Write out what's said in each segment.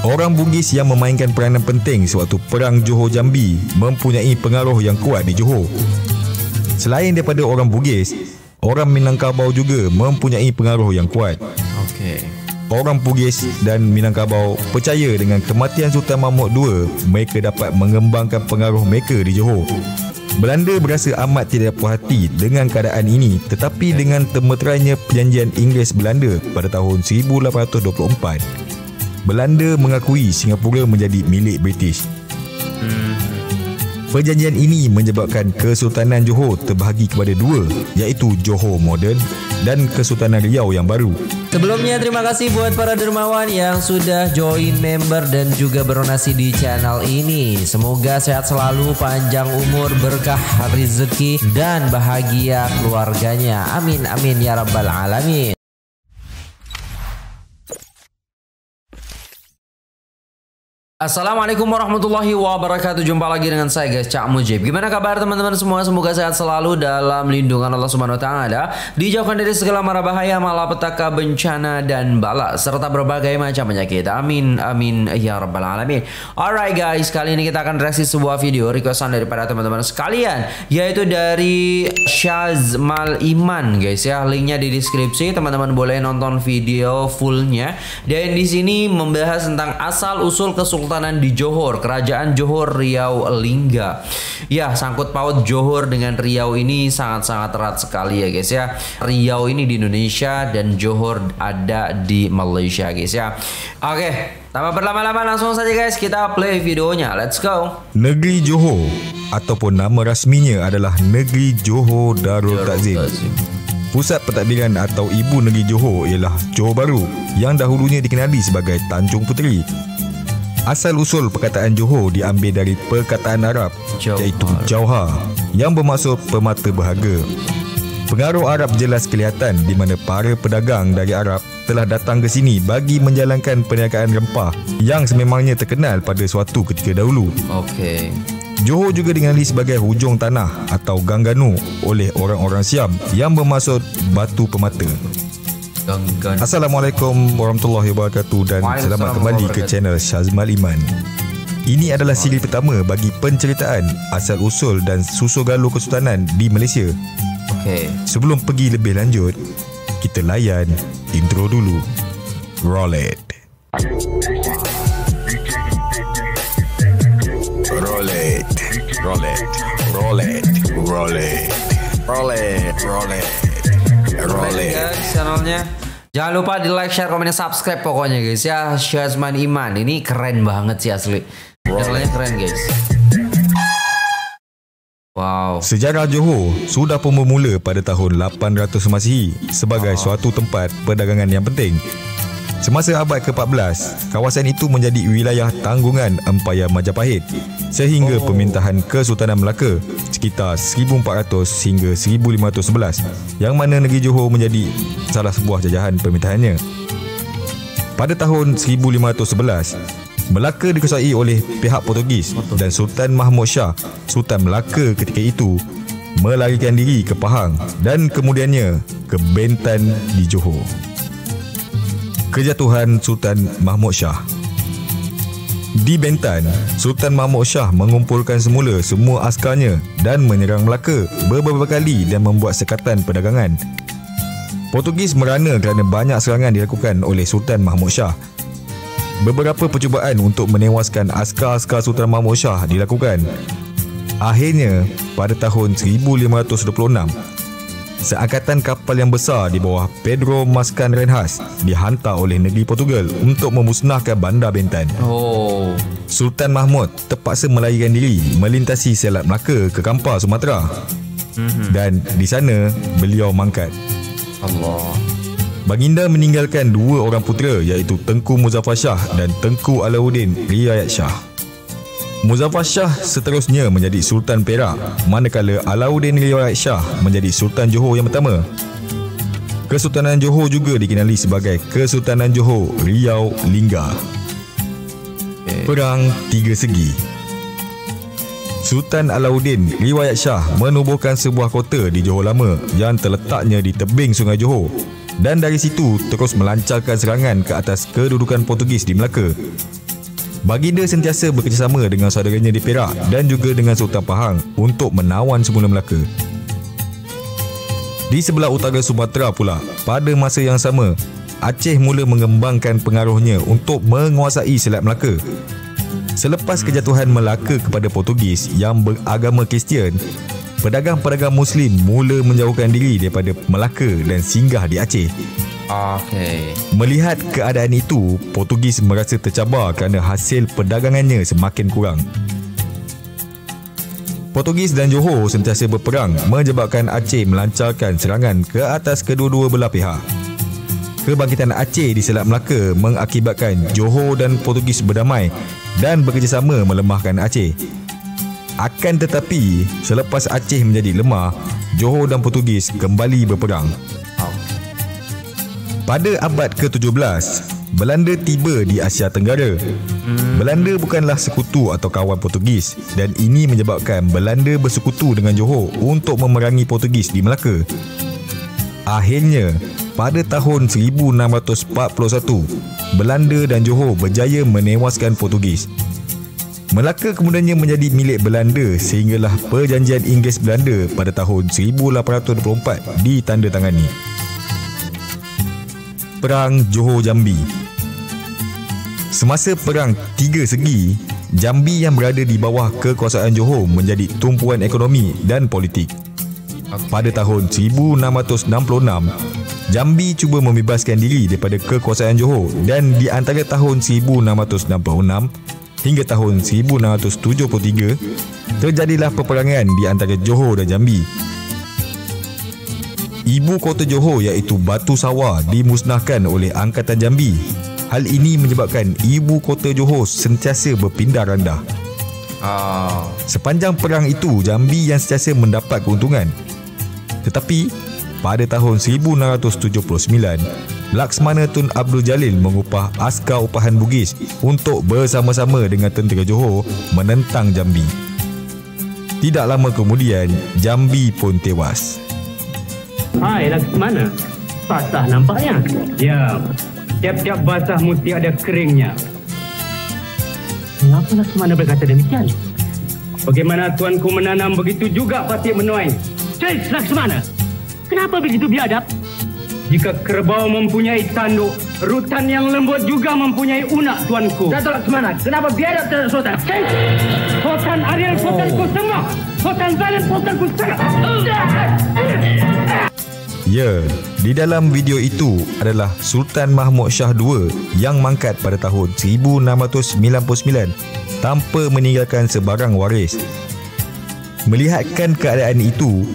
Orang Bugis yang memainkan peranan penting sewaktu Perang Johor Jambi mempunyai pengaruh yang kuat di Johor. Selain daripada orang Bugis, orang Minangkabau juga mempunyai pengaruh yang kuat. Okey. Orang Bugis dan Minangkabau percaya dengan kematian Sultan Mahmud II, mereka dapat mengembangkan pengaruh mereka di Johor. Belanda berasa amat tidak puas hati dengan keadaan ini tetapi dengan temeterainya perjanjian Inggeris-Belanda pada tahun 1824, Belanda mengakui Singapura menjadi milik British. Perjanjian ini menyebabkan Kesultanan Johor terbahagi kepada dua iaitu Johor Moden dan Kesultanan Riau yang baru. Sebelumnya terima kasih buat para dermawan yang sudah join member dan juga berdonasi di channel ini. Semoga sehat selalu, panjang umur, berkah rezeki dan bahagia keluarganya. Amin amin ya rabbal alamin. Assalamualaikum warahmatullahi wabarakatuh. Jumpa lagi dengan saya guys Cak Mujib. Gimana kabar teman-teman semua? Semoga sehat selalu dalam lindungan Allah Subhanahu Wa Taala. Dijauhkan dari segala mara bahaya Malapetaka bencana dan bala Serta berbagai macam penyakit. Amin amin ya rabbal alamin. Alright guys Kali ini kita akan reaksi sebuah video Requestan daripada teman-teman sekalian Yaitu dari Shazmal Iman guys ya. Linknya di deskripsi. Teman-teman boleh nonton video fullnya. Dan di sini membahas tentang asal usul kesultanan Kesultanan di Johor, Kerajaan Johor Riau Lingga. Ya, sangkut paut Johor dengan Riau ini sangat-sangat erat sekali ya guys ya. Riau ini di Indonesia dan Johor ada di Malaysia guys ya. Oke, tanpa berlama-lama langsung saja guys kita play videonya. Let's go. Negeri Johor ataupun nama rasminya adalah Negeri Johor Darul Takzim. Pusat pentadbiran atau ibu negeri Johor ialah Johor Baru yang dahulunya dikenali sebagai Tanjung Puteri. Asal-usul perkataan Johor diambil dari perkataan Arab Jauhar. iaitu Jauhar yang bermaksud permata berharga. Pengaruh Arab jelas kelihatan di mana para pedagang dari Arab telah datang ke sini bagi menjalankan perniagaan rempah yang sememangnya terkenal pada suatu ketika dahulu. Oke. Johor juga dikenali sebagai hujung tanah atau Gangganu oleh orang-orang Siam yang bermaksud batu permata. Ganggan. Assalamualaikum warahmatullahi wabarakatuh dan selamat kembali ke channel Syazmal Iman. Ini adalah siri pertama bagi penceritaan asal-usul dan susul galuh kesultanan di Malaysia. Oke. Sebelum pergi lebih lanjut, kita layan intro dulu. Roll it. Roll it. Roll it. Roll it. Roll it. Roll it. Roll it. Roll Like it. guys channelnya. Jangan lupa di like, share, komen, dan subscribe pokoknya guys ya. Syazman Iman ini keren banget sih asli. Channelnya keren guys. Wow. Sejarah Johor sudah pun bermula pada tahun 800 Masihi sebagai suatu tempat perdagangan yang penting. Semasa abad ke-14, kawasan itu menjadi wilayah tanggungan Empayar Majapahit sehingga pemerintahan Kesultanan Melaka sekitar 1400 hingga 1511 yang mana negeri Johor menjadi salah sebuah jajahan pemerintahannya. Pada tahun 1511, Melaka dikuasai oleh pihak Portugis dan Sultan Mahmud Shah, Sultan Melaka ketika itu, melarikan diri ke Pahang dan kemudiannya ke Bentan di Johor. Kejatuhan Sultan Mahmud Shah Di Bentan, Sultan Mahmud Shah mengumpulkan semula semua askarnya dan menyerang Melaka beberapa kali dan membuat sekatan perdagangan. Portugis merana kerana banyak serangan dilakukan oleh Sultan Mahmud Shah Beberapa percubaan untuk menewaskan askar-askar Sultan Mahmud Shah dilakukan. Akhirnya, pada tahun 1526, seangkatan kapal yang besar di bawah Pedro Mascan Renhas dihantar oleh negeri Portugal untuk memusnahkan bandar Bentan. Oh. Sultan Mahmud terpaksa melarikan diri melintasi Selat Melaka ke Kampar, Sumatera. Dan di sana, beliau mangkat. Allah. Baginda meninggalkan dua orang putera iaitu Tengku Muzaffar Shah dan Tengku Alauddin Riayat Shah. Muzaffar Shah seterusnya menjadi Sultan Perak manakala Alauddin Riayat Shah menjadi Sultan Johor yang pertama. Kesultanan Johor juga dikenali sebagai Kesultanan Johor Riau Lingga. Perang Tiga Segi Sultan Alauddin Riwayat Shah menubuhkan sebuah kota di Johor Lama yang terletaknya di tebing Sungai Johor dan dari situ terus melancarkan serangan ke atas kedudukan Portugis di Melaka. Baginda sentiasa bekerjasama dengan saudaranya di Perak dan juga dengan Sultan Pahang untuk menawan semula Melaka. Di sebelah utara Sumatera pula, pada masa yang sama, Aceh mula mengembangkan pengaruhnya untuk menguasai Selat Melaka. Selepas kejatuhan Melaka kepada Portugis yang beragama Kristian, pedagang-pedagang Muslim mula menjauhkan diri daripada Melaka dan singgah di Aceh. Okey. Melihat keadaan itu, Portugis merasa tercabar kerana hasil perdagangannya semakin kurang. Portugis dan Johor sentiasa berperang menyebabkan Aceh melancarkan serangan ke atas kedua-dua belah pihak. Kebangkitan Aceh di Selat Melaka mengakibatkan Johor dan Portugis berdamai dan bekerjasama melemahkan Aceh. Akan tetapi, selepas Aceh menjadi lemah, Johor dan Portugis kembali berperang. Pada abad ke-17, Belanda tiba di Asia Tenggara. Belanda bukanlah sekutu atau kawan Portugis dan ini menyebabkan Belanda bersekutu dengan Johor untuk memerangi Portugis di Melaka. Akhirnya, pada tahun 1641, Belanda dan Johor berjaya menewaskan Portugis. Melaka kemudiannya menjadi milik Belanda sehinggalah perjanjian Inggeris-Belanda pada tahun 1824 ditandatangani. Perang Johor Jambi Semasa perang tiga segi, Jambi yang berada di bawah kekuasaan Johor menjadi tumpuan ekonomi dan politik. Pada tahun 1666, Jambi cuba membebaskan diri daripada kekuasaan Johor dan di antara tahun 1666 hingga tahun 1673 terjadilah peperangan di antara Johor dan Jambi. Ibu kota Johor iaitu Batu Sawar dimusnahkan oleh Angkatan Jambi. Hal ini menyebabkan ibu kota Johor sentiasa berpindah randah. Oh. Sepanjang perang itu, Jambi yang sentiasa mendapat keuntungan. Tetapi, pada tahun 1679, Laksmana Tun Abdul Jalil mengupah askar upahan Bugis untuk bersama-sama dengan tentera Johor menentang Jambi. Tidak lama kemudian, Jambi pun tewas. Hai, Laksmana. Basah nampaknya. Ya, tiap-tiap basah mesti ada keringnya. Kenapa Laksmana berkata demikian? Bagaimana tuanku menanam begitu juga pasti menuai. Cik Laksmana, kenapa begitu biadab? Jika kerbau mempunyai tanduk, rutan yang lembut juga mempunyai unak tuanku. Datuk Laksmana, kenapa biadab terhadap Sultan? Cik, Sultan Ariel sultanku semua. Sultan Zalim sultanku sangat. Ya, di dalam video itu adalah Sultan Mahmud Shah II yang mangkat pada tahun 1699 tanpa meninggalkan sebarang waris. Melihatkan keadaan itu,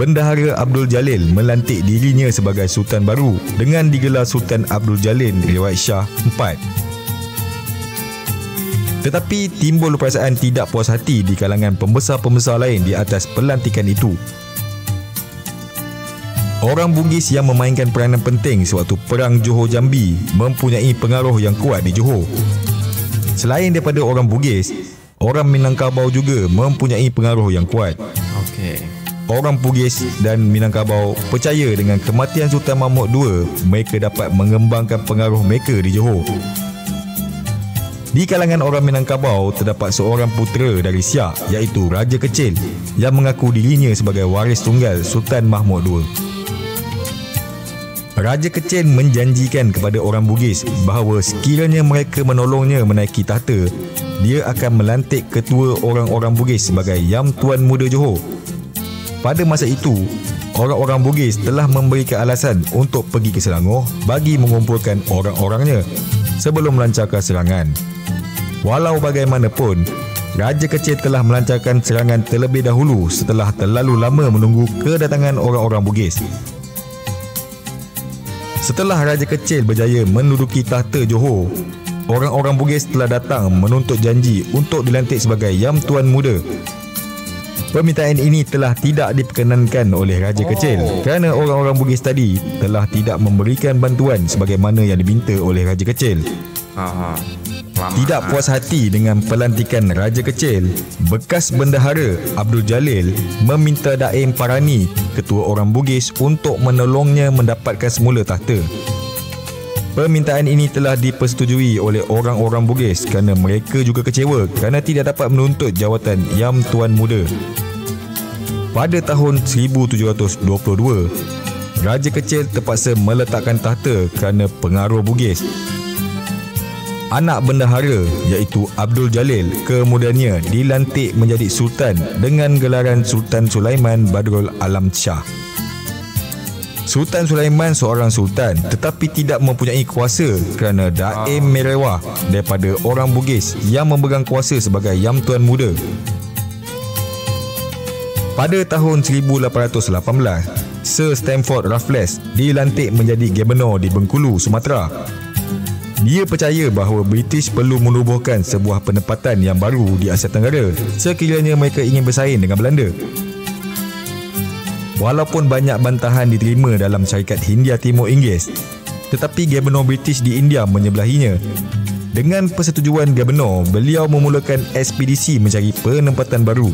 Bendahara Abdul Jalil melantik dirinya sebagai Sultan baru dengan digelar Sultan Abdul Jalil Riwayat Shah IV. Tetapi timbul perasaan tidak puas hati di kalangan pembesar-pembesar lain di atas pelantikan itu. Orang Bugis yang memainkan peranan penting sewaktu Perang Johor Jambi mempunyai pengaruh yang kuat di Johor. Selain daripada orang Bugis, orang Minangkabau juga mempunyai pengaruh yang kuat. Okey. Orang Bugis dan Minangkabau percaya dengan kematian Sultan Mahmud II, mereka dapat mengembangkan pengaruh mereka di Johor. Di kalangan orang Minangkabau terdapat seorang putera dari Siak iaitu Raja Kecil yang mengaku dirinya sebagai waris tunggal Sultan Mahmud II. Raja Kecil menjanjikan kepada orang Bugis bahawa sekiranya mereka menolongnya menaiki tahta, dia akan melantik ketua orang-orang Bugis sebagai Yam Tuan Muda Johor. Pada masa itu, orang-orang Bugis telah memberikan alasan untuk pergi ke Selangor bagi mengumpulkan orang-orangnya sebelum melancarkan serangan. Walau bagaimanapun, Raja Kecil telah melancarkan serangan terlebih dahulu setelah terlalu lama menunggu kedatangan orang-orang Bugis. Setelah Raja Kecil berjaya menduduki tahta Johor, orang-orang Bugis telah datang menuntut janji untuk dilantik sebagai Yam Tuan Muda. Permintaan ini telah tidak diperkenankan oleh Raja oh. Kecil kerana orang-orang Bugis tadi telah tidak memberikan bantuan sebagaimana yang diminta oleh Raja Kecil. Aha. Tidak puas hati dengan pelantikan Raja Kecil, bekas bendahara Abdul Jalil meminta Daim Parani, ketua orang Bugis untuk menolongnya mendapatkan semula tahta. Permintaan ini telah dipersetujui oleh orang-orang Bugis kerana mereka juga kecewa kerana tidak dapat menuntut jawatan Yam Tuan Muda. Pada tahun 1722, Raja Kecil terpaksa meletakkan tahta kerana pengaruh Bugis. Anak bendahara iaitu Abdul Jalil kemudiannya dilantik menjadi Sultan dengan gelaran Sultan Sulaiman Badrul Alam Shah. Sultan Sulaiman seorang sultan tetapi tidak mempunyai kuasa kerana Daim Merewah daripada orang Bugis yang memegang kuasa sebagai Yam Tuan Muda. Pada tahun 1818, Sir Stamford Raffles dilantik menjadi Gubernur di Bengkulu, Sumatera dia percaya bahawa British perlu menubuhkan sebuah penempatan yang baru di Asia Tenggara sekiranya mereka ingin bersaing dengan Belanda. Walaupun banyak bantahan diterima dalam syarikat Hindia Timur Inggeris, tetapi Gubernur British di India menyebelahinya. Dengan persetujuan Gubernur, beliau memulakan ekspedisi mencari penempatan baru.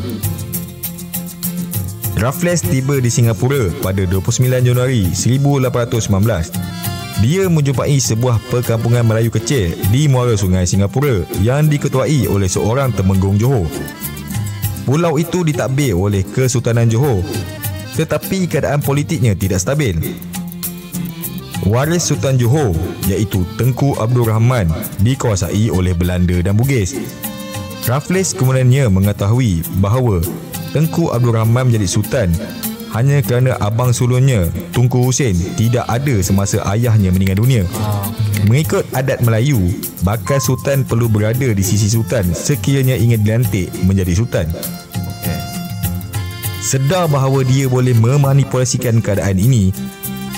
Raffles tiba di Singapura pada 29 Januari 1819 dia menjumpai sebuah perkampungan Melayu kecil di muara sungai Singapura yang diketuai oleh seorang temenggung Johor. Pulau itu ditadbir oleh Kesultanan Johor tetapi keadaan politiknya tidak stabil. Waris Sultan Johor iaitu Tengku Abdul Rahman dikuasai oleh Belanda dan Bugis. Raffles kemudiannya mengetahui bahawa Tengku Abdul Rahman menjadi sultan hanya kerana abang sulungnya Tunku Hussein tidak ada semasa ayahnya meninggal dunia. Mengikut adat Melayu, bakal sultan perlu berada di sisi sultan sekiranya ingin dilantik menjadi sultan. Sedar bahawa dia boleh memanipulasikan keadaan ini,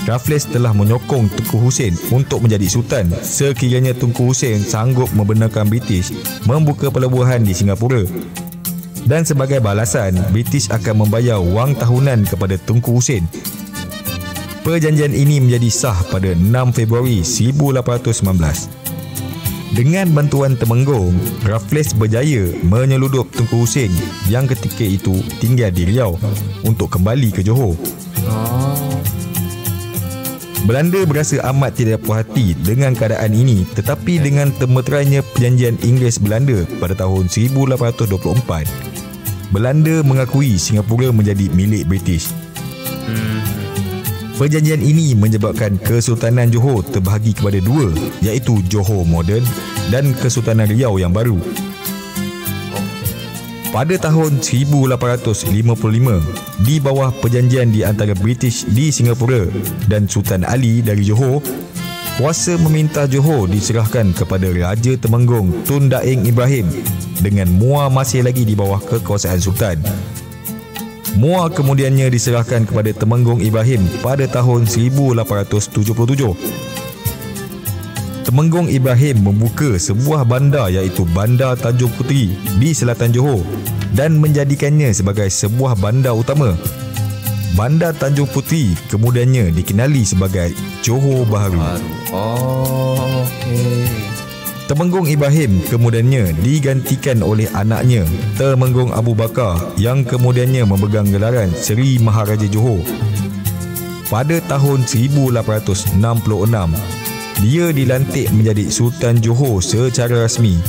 Raffles telah menyokong Tunku Hussein untuk menjadi sultan sekiranya Tunku Hussein sanggup membenarkan British membuka pelabuhan di Singapura dan sebagai balasan British akan membayar wang tahunan kepada Tunku Hussein. Perjanjian ini menjadi sah pada 6 Februari 1819. Dengan bantuan Temenggung, Raffles berjaya menyeludup Tunku Hussein yang ketika itu tinggal di Riau untuk kembali ke Johor. Belanda berasa amat tidak puas hati dengan keadaan ini tetapi dengan termeterainya perjanjian Inggeris-Belanda pada tahun 1824 Belanda mengakui Singapura menjadi milik British. Perjanjian ini menyebabkan Kesultanan Johor terbahagi kepada dua iaitu Johor moden dan Kesultanan Riau yang baru. Pada tahun 1855, di bawah perjanjian di antara British di Singapura dan Sultan Ali dari Johor, kuasa meminta Johor diserahkan kepada Raja Temenggung Tun Daeng Ibrahim dengan Mua masih lagi di bawah kekuasaan Sultan. Mua kemudiannya diserahkan kepada Temenggung Ibrahim pada tahun 1877. Temenggung Ibrahim membuka sebuah bandar iaitu Bandar Tanjung Puteri di selatan Johor dan menjadikannya sebagai sebuah bandar utama. Bandar Tanjung Puteri kemudiannya dikenali sebagai Johor Baharu. Oh, okey. Temenggung Ibrahim kemudiannya digantikan oleh anaknya Temenggung Abu Bakar yang kemudiannya memegang gelaran Seri Maharaja Johor. Pada tahun 1866, dia dilantik menjadi Sultan Johor secara rasmi.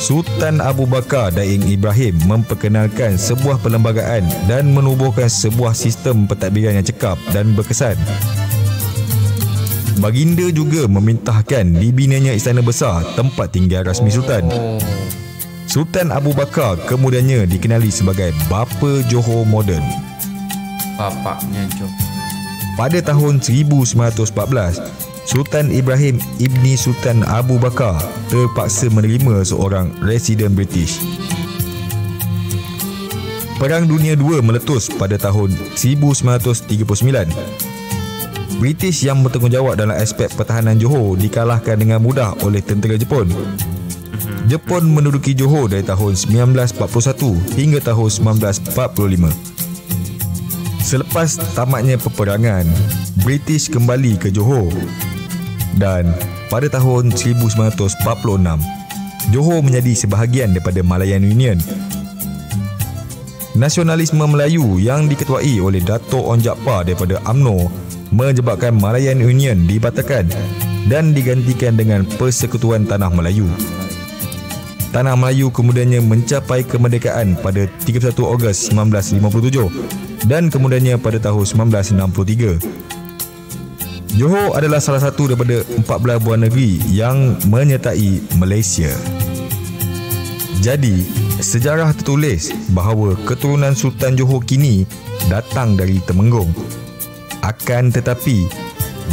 Sultan Abu Bakar Daing Ibrahim memperkenalkan sebuah perlembagaan dan menubuhkan sebuah sistem pentadbiran yang cekap dan berkesan. Baginda juga memintahkan dibinanya istana besar tempat tinggal rasmi Sultan. Sultan Abu Bakar kemudiannya dikenali sebagai Bapa Johor Moden. Bapaknya Johor. Pada tahun 1914, Sultan Ibrahim Ibni Sultan Abu Bakar terpaksa menerima seorang residen British. Perang Dunia II meletus pada tahun 1939 British yang bertanggungjawab dalam aspek pertahanan Johor dikalahkan dengan mudah oleh tentera Jepun. Jepun menduduki Johor dari tahun 1941 hingga tahun 1945. Selepas tamatnya peperangan, British kembali ke Johor dan pada tahun 1946, Johor menjadi sebahagian daripada Malayan Union. Nasionalisme Melayu yang diketuai oleh Dato' On Jaafar daripada AMNO menyebabkan Malayan Union dibatalkan dan digantikan dengan Persekutuan Tanah Melayu. Tanah Melayu kemudiannya mencapai kemerdekaan pada 31 Ogos 1957 dan kemudiannya pada tahun 1963. Johor adalah salah satu daripada 14 buah negeri yang menyertai Malaysia. Jadi, sejarah tertulis bahawa keturunan Sultan Johor kini datang dari Temenggung. Akan tetapi,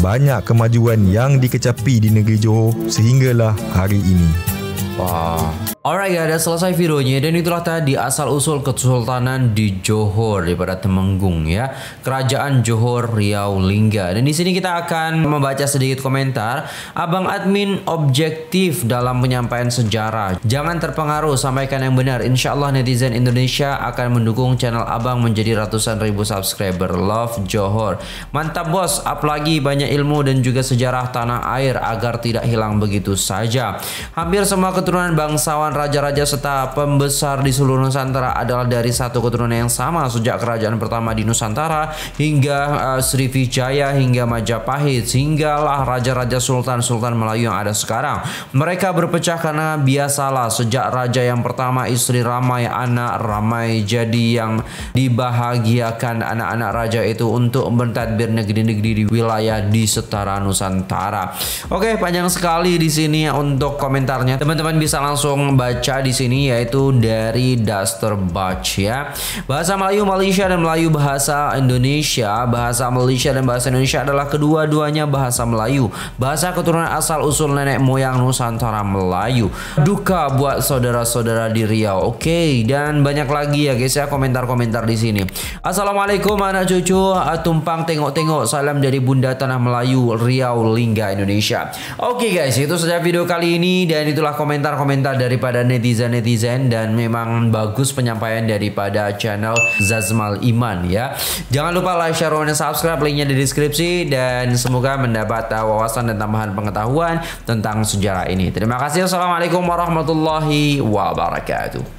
banyak kemajuan yang dikecapi di negeri Johor sehinggalah hari ini. Wah. Alright guys, dah selesai videonya dan itulah tadi asal-usul Kesultanan di Johor daripada Temenggung ya. Kerajaan Johor Riau Lingga. Dan di sini kita akan membaca sedikit komentar. Abang admin objektif dalam penyampaian sejarah. Jangan terpengaruh, sampaikan yang benar. Insya Allah netizen Indonesia akan mendukung channel Abang menjadi ratusan ribu subscriber. Love Johor. Mantap bos, up lagi banyak ilmu dan juga sejarah tanah air agar tidak hilang begitu saja. Hampir semua keturunan bangsawan raja-raja serta pembesar di seluruh Nusantara adalah dari satu keturunan yang sama sejak kerajaan pertama di Nusantara hingga uh, Sriwijaya hingga Majapahit sehinggalah raja-raja sultan-sultan Melayu yang ada sekarang. Mereka berpecah karena biasalah sejak raja yang pertama istri ramai, anak ramai jadi yang dibahagiakan anak-anak raja itu untuk bertadbir negeri-negeri di wilayah di setara Nusantara. Oke, panjang sekali di sini untuk komentarnya. Teman-teman bisa langsung baca di sini yaitu dari Duster Batch ya. Bahasa Melayu Malaysia dan Melayu bahasa Indonesia, bahasa Malaysia dan bahasa Indonesia adalah kedua-duanya bahasa Melayu. Bahasa keturunan asal usul nenek moyang Nusantara Melayu. Duka buat saudara-saudara di Riau. Oke, dan banyak lagi ya guys ya komentar-komentar di sini. Assalamualaikum anak cucu, tumpang tengok-tengok. Salam dari Bunda Tanah Melayu Riau Lingga Indonesia. Oke guys, itu saja video kali ini dan itulah komentar-komentar daripada daripada netizen-netizen dan memang bagus penyampaian daripada channel Zazmal Iman ya. Jangan lupa like, share, dan subscribe linknya di deskripsi dan semoga mendapat wawasan dan tambahan pengetahuan tentang sejarah ini. Terima kasih. Assalamualaikum warahmatullahi wabarakatuh.